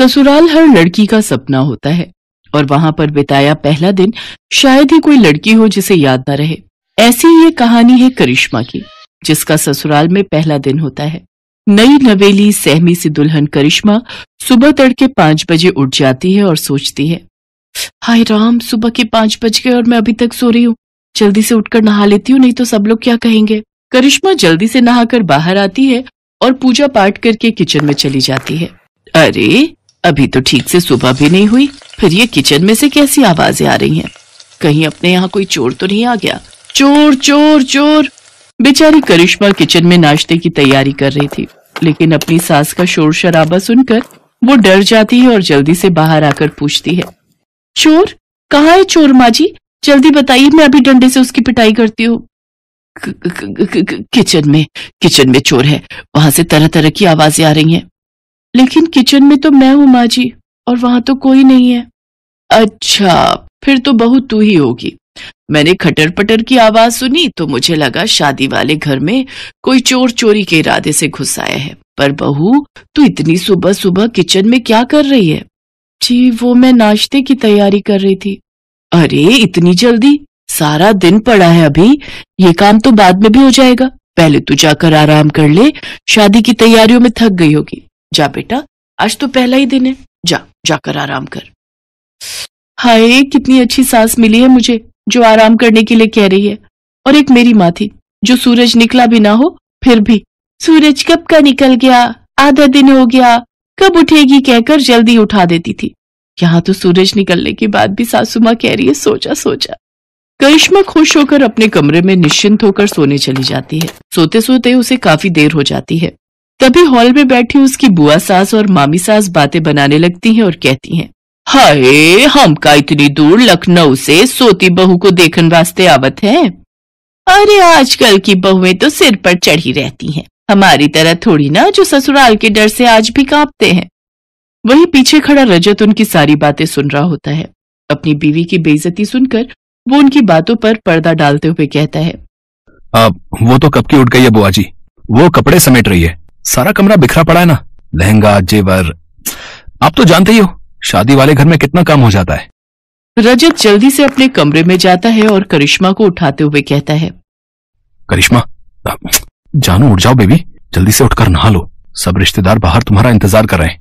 ससुराल हर लड़की का सपना होता है, और वहाँ पर बिताया पहला दिन शायद ही कोई लड़की हो जिसे याद ना रहे। ऐसी ये कहानी है करिश्मा की, जिसका ससुराल में पहला दिन होता है। नई नवेली सहमी सी दुल्हन करिश्मा सुबह तड़के पाँच बजे उठ जाती है और सोचती है, हाय राम, सुबह के पाँच बज गए और मैं अभी तक सो रही हूँ। जल्दी से उठकर नहा लेती हूँ, नहीं तो सब लोग क्या कहेंगे? करिश्मा जल्दी से नहाकर बाहर आती है और पूजा पाठ करके किचन में चली जाती है। अरे अभी तो ठीक से सुबह भी नहीं हुई, फिर ये किचन में से कैसी आवाज़ें आ रही हैं? कहीं अपने यहाँ कोई चोर तो नहीं आ गया? चोर चोर चोर! बेचारी करिश्मा किचन में नाश्ते की तैयारी कर रही थी, लेकिन अपनी सास का शोर शराबा सुनकर वो डर जाती है और जल्दी से बाहर आकर पूछती है। चोर? कहाँ है चोर माँ जी जल्दी बताइए, मैं अभी डंडे से उसकी पिटाई करती हूँ। किचन में किचन में चोर है, वहाँ से तरह तरह की आवाज़ें आ रही हैं। लेकिन किचन में तो मैं हूँ माँ जी और वहाँ तो कोई नहीं है। अच्छा फिर तो बहुत तू ही होगी। मैंने खटर पटर की आवाज़ सुनी तो मुझे लगा शादी वाले घर में कोई चोर चोरी के इरादे से घुस आया है। पर बहू, तू इतनी सुबह सुबह किचन में क्या कर रही है? जी, वो मैं नाश्ते की तैयारी कर रही थी। अरे, इतनी जल्दी? सारा दिन पड़ा है अभी। ये काम तो बाद में भी हो जाएगा। पहले तू जाकर आराम कर ले, शादी की तैयारियों में थक गई होगी। जा बेटा, आज तो पहला ही दिन है। जा, जाकर आराम कर। हाय, कितनी अच्छी सांस मिली है मुझे, जो आराम करने के लिए कह रही है। और एक मेरी माँ थी, जो सूरज निकला भी ना हो, फिर भी। सूरज कब का निकल गया? आधा दिन हो गया। कब उठेगी कहकर जल्दी उठा देती थी। यहाँ तो सूरज निकलने के बाद भी सासू माँ कह रही है, सोचा सोचा। करिश्मा खुश होकर अपने कमरे में निश्चिंत होकर सोने चली जाती है। सोते सोते उसे काफ़ी देर हो जाती है। तभी हॉल में बैठी उसकी बुआ सास और मामी सास बातें बनाने लगती हैं और कहती हैं, हाय, हम का इतनी दूर लखनऊ से सोती बहू को देखने वास्ते आवत है। अरे, आजकल की बहुएँ तो सिर पर चढ़ी रहती हैं। हमारी तरह थोड़ी ना जो ससुराल के डर से आज भी कांपते हैं। वही पीछे खड़ा रजत उनकी सारी बातें सुन रहा होता है। अपनी बीवी की बेइज्जती सुनकर वो उनकी बातों पर पर्दा डालते हुए कहता है अब वो तो कब की उठ गई है बुआ जी? वो कपड़े समेट रही है। सारा कमरा बिखरा पड़ा है ना? लहंगा जेवर। आप तो जानते ही हो शादी वाले घर में कितना काम हो जाता है। रजत जल्दी से अपने कमरे में जाता है और करिश्मा को उठाते हुए कहता है। करिश्मा जानो उठ जाओ बेबी जल्दी से उठकर नहा लो। सब रिश्तेदार बाहर तुम्हारा इंतज़ार कर रहे हैं।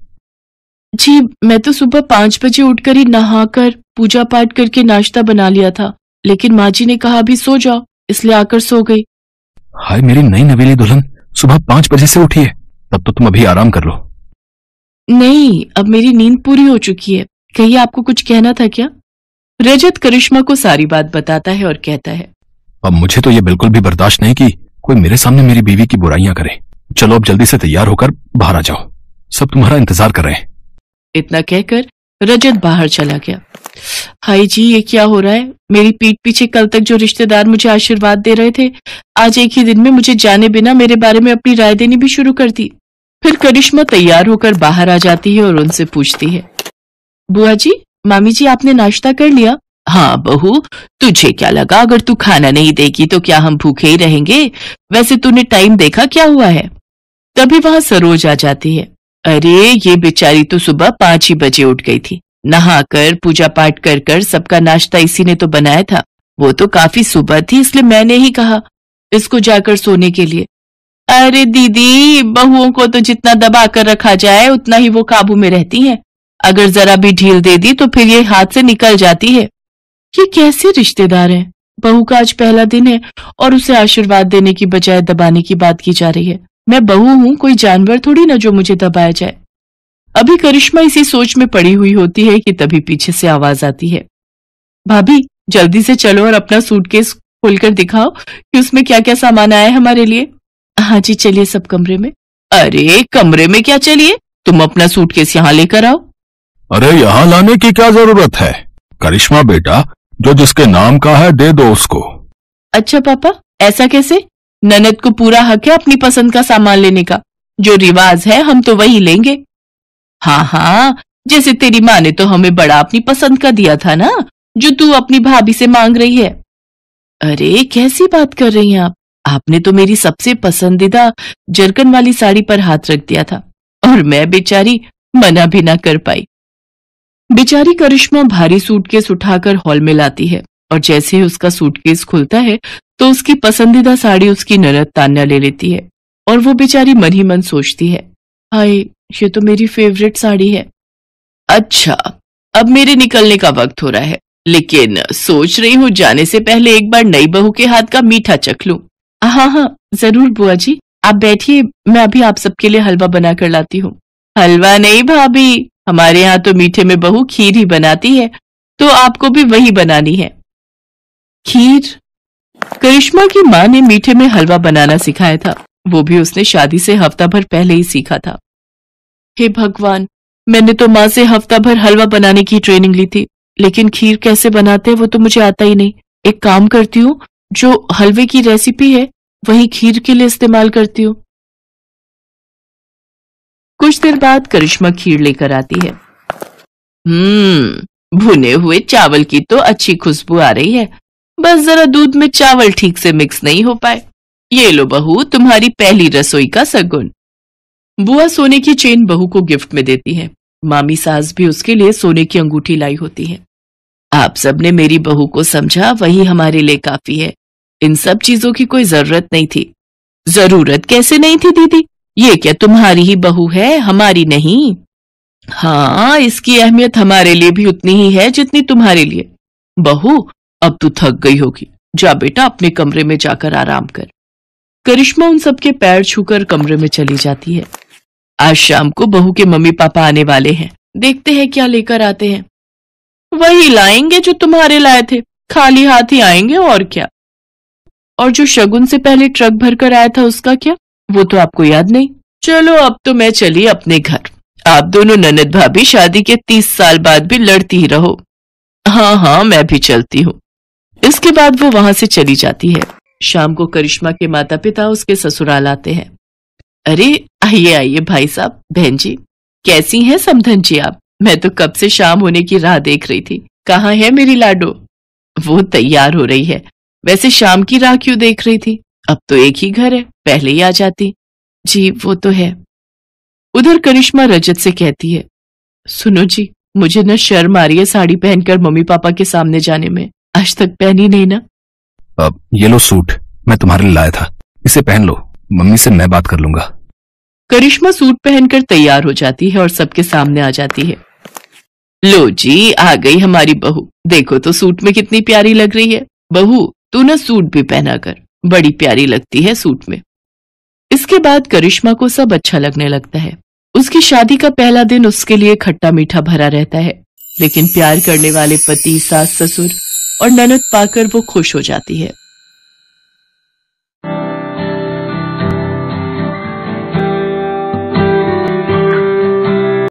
जी मैं तो सुबह पाँच बजे उठकर ही नहाकर पूजा पाठ करके नाश्ता बना लिया था लेकिन माँ जी ने कहा अभी सो जाओ। इसलिए आकर सो गई। हाय मेरी नई नवेली दुल्हन सुबह पाँच बजे से उठी है तब तो तुम अभी आराम कर लो। नहीं अब मेरी नींद पूरी हो चुकी है। कहिए आपको कुछ कहना था क्या? रजत करिश्मा को सारी बात बताता है और कहता है। अब मुझे तो ये बिल्कुल भी बर्दाश्त नहीं कि कोई मेरे सामने मेरी बीवी की बुराइयाँ करे। चलो अब जल्दी से तैयार होकर बाहर आ जाओ। सब तुम्हारा इंतज़ार कर रहे हैं। इतना कहकर रजत बाहर चला गया। हाय जी, ये क्या हो रहा है? मेरी पीठ पीछे कल तक जो रिश्तेदार मुझे आशीर्वाद दे रहे थे, आज एक ही दिन में मुझे जाने बिना मेरे बारे में अपनी राय देनी भी शुरू कर दी। फिर करिश्मा तैयार होकर बाहर आ जाती है और उनसे पूछती है, बुआ जी, मामी जी, आपने नाश्ता कर लिया? हाँ बहू, तुझे क्या लगा? अगर तू खाना नहीं देगी तो क्या हम भूखे ही रहेंगे? वैसे तूने टाइम देखा क्या हुआ है? तभी वहाँ सरोज आ जाती है। अरे, ये बेचारी तो सुबह पाँच ही बजे उठ गई थी। नहाकर पूजा पाठ कर कर सबका नाश्ता इसी ने तो बनाया था। वो तो काफ़ी सुबह थी, इसलिए मैंने ही कहा इसको जाकर सोने के लिए। अरे दीदी, बहुओं को तो जितना दबा कर रखा जाए, उतना ही वो काबू में रहती हैं। अगर जरा भी ढील दे दी तो फिर ये हाथ से निकल जाती है। ये कैसे रिश्तेदार हैं? बहू का आज पहला दिन है, और उसे आशीर्वाद देने की बजाय दबाने की बात की जा रही है। मैं बहू हूँ, कोई जानवर थोड़ी ना जो मुझे दबाया जाए। अभी करिश्मा इसी सोच में पड़ी हुई होती है कि तभी पीछे से आवाज़ आती है। भाभी जल्दी से चलो और अपना सूटकेस खोलकर दिखाओ कि उसमें क्या क्या सामान आया है हमारे लिए। हाँ जी चलिए सब कमरे में। अरे कमरे में क्या चलिए? तुम अपना सूटकेस यहाँ लेकर आओ। अरे यहाँ लाने की क्या ज़रूरत है? करिश्मा बेटा जो जिसके नाम का है दे दो उसको। अच्छा पापा ऐसा कैसे? ननद को पूरा हक है अपनी पसंद का सामान लेने का। जो रिवाज है हम तो वही लेंगे। हाँ हाँ जैसे तेरी माँ ने तो हमें बड़ा अपनी पसंद का दिया था ना, जो तू अपनी भाभी से मांग रही है। अरे, कैसी बात कर रही हैं आप? आपने तो मेरी सबसे पसंदीदा जरकन वाली साड़ी पर हाथ रख दिया था, और मैं बेचारी मना भी ना कर पाई। बेचारी करिश्मा भारी सूटकेस उठाकर हॉल में लाती है, और जैसे ही उसका सूटकेस खुलता है तो उसकी पसंदीदा साड़ी उसकी ननद तान्या ले लेती है, और वो बेचारी मन ही मन सोचती है, हाय ये तो मेरी फेवरेट साड़ी है। अच्छा अब मेरे निकलने का वक्त हो रहा है, लेकिन सोच रही हूँ जाने से पहले एक बार नई बहू के हाथ का मीठा चख लूँ। हाँ हाँ ज़रूर बुआ जी, आप बैठिए, मैं अभी आप सबके लिए हलवा बना कर लाती हूँ। हलवा नहीं भाभी, हमारे यहाँ तो मीठे में बहू खीर ही बनाती है तो आपको भी वही बनानी है। खीर? करिश्मा की माँ ने मीठे में हलवा बनाना सिखाया था, वो भी उसने शादी से हफ़्ता भर पहले ही सीखा था। हे भगवान, मैंने तो माँ से हफ़्ता भर हलवा बनाने की ट्रेनिंग ली थी, लेकिन खीर कैसे बनाते हैं वो तो मुझे आता ही नहीं। एक काम करती हूँ, जो हलवे की रेसिपी है, वही खीर के लिए इस्तेमाल करती हूँ। कुछ देर बाद करिश्मा खीर लेकर आती है। हम्म भुने हुए चावल की तो अच्छी खुशबू आ रही है। बस जरा दूध में चावल ठीक से मिक्स नहीं हो पाए। ये लो बहू, तुम्हारी पहली रसोई का सगुन। बुआ सोने की चेन बहू को गिफ्ट में देती है। मामी सास भी उसके लिए सोने की अंगूठी लाई होती है। आप सबने मेरी बहू को समझा, वही हमारे लिए काफ़ी है। इन सब चीज़ों की कोई ज़रूरत नहीं थी। ज़रूरत कैसे नहीं थी, दीदी? ये क्या तुम्हारी ही बहू है, हमारी नहीं? हाँ इसकी अहमियत हमारे लिए भी उतनी ही है, जितनी तुम्हारे लिए। बहू, अब तू थक गई होगी। जा बेटा, अपने कमरे में जाकर आराम कर। करिश्मा उन सबके पैर छूकर कमरे में चली जाती है। आज शाम को बहू के मम्मी पापा आने वाले हैं। देखते हैं क्या लेकर आते हैं। वही लाएँगे जो तुम्हारे लाए थे। खाली हाथ ही आएँगे और क्या। और जो शगुन से पहले ट्रक भरकर आया था उसका क्या? वो तो आपको याद नहीं। चलो अब तो मैं चली अपने घर। आप दोनों ननद भाभी शादी के तीस साल बाद भी लड़ती ही रहो। हाँ हाँ मैं भी चलती हूँ। इसके बाद वो वहाँ से चली जाती है। शाम को करिश्मा के माता पिता उसके ससुराल आते हैं। अरे, आइए आइए भाई साहब, बहन जी। कैसी हैं समधन जी आप? मैं तो कब से शाम होने की राह देख रही थी। कहाँ है मेरी लाडो? वो तैयार हो रही है। वैसे शाम की राह क्यों देख रही थी? अब तो एक ही घर है, पहले ही आ जाती। जी, वो तो है। उधर करिश्मा रजत से कहती है, सुनो जी, मुझे न शर्म आ रही है साड़ी पहनकर मम्मी पापा के सामने जाने में। आज तक पहनी नहीं ना? अब ये लो सूट, मैं तुम्हारे लिए लाया था। इसे पहन लो। मम्मी से मैं बात कर लूँगा। करिश्मा सूट पहनकर तैयार हो जाती है और सबके सामने आ जाती है। लो जी, आ गई हमारी बहू। देखो तो सूट में कितनी प्यारी लग रही है। बहू, तू ना सूट भी पहना कर। बड़ी प्यारी लगती है सूट में। इसके बाद करिश्मा को सब अच्छा लगने लगता है। उसकी शादी का पहला दिन उसके लिए खट्टा मीठा भरा रहता है। लेकिन प्यार करने वाले पति, सास, ससुर और ननद पाकर वो खुश हो जाती है।